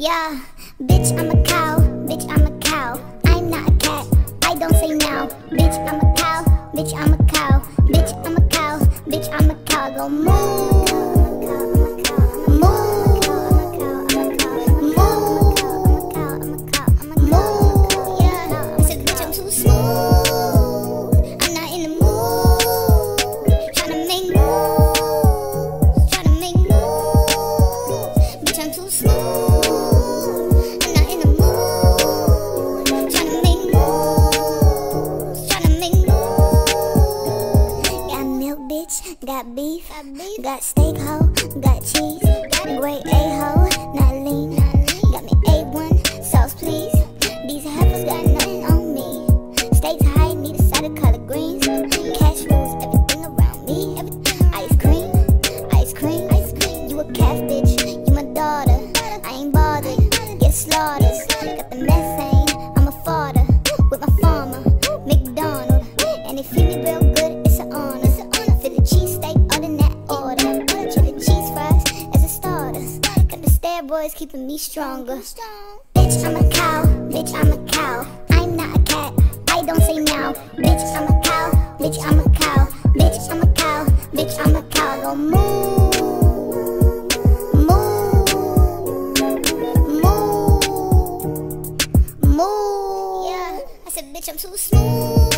Yeah, bitch, I'm a cow. Bitch, I'm a cow. I'm not a cat. I don't say now. Bitch, I'm a cow. Bitch, I'm a cow. Bitch, I'm a cow. Bitch, I'm a cow. Go moo. Got, steak ho, got cheese, got great a ho, not lean. Got me A1, sauce please. These heifers got nothing on me. Steaks high, need a side of collard greens. Cash rules everything around me. Ice cream, ice cream, ice cream. You a calf bitch, you my daughter. I ain't bothered, get slaughtered. Got the methane, I'm a fodder with my farmer, McDonald, and if you real The steroids keeping me stronger. Bitch, I'm a cow. Bitch, I'm a cow. I'm not a cat. I don't say now. Bitch, I'm a cow. Bitch, I'm a cow. Bitch, I'm a cow. Bitch, I'm a cow. Go moo. Moo. Moo. Yeah. I said, bitch, I'm too smooth.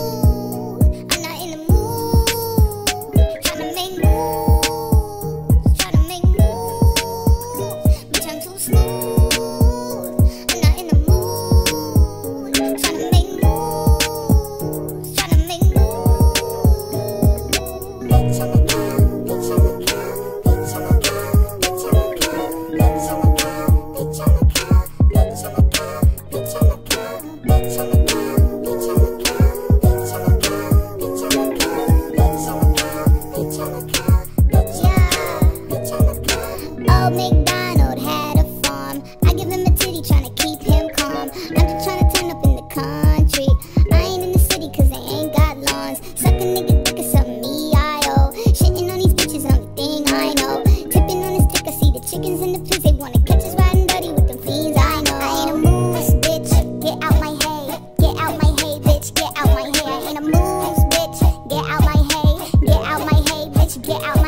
Get out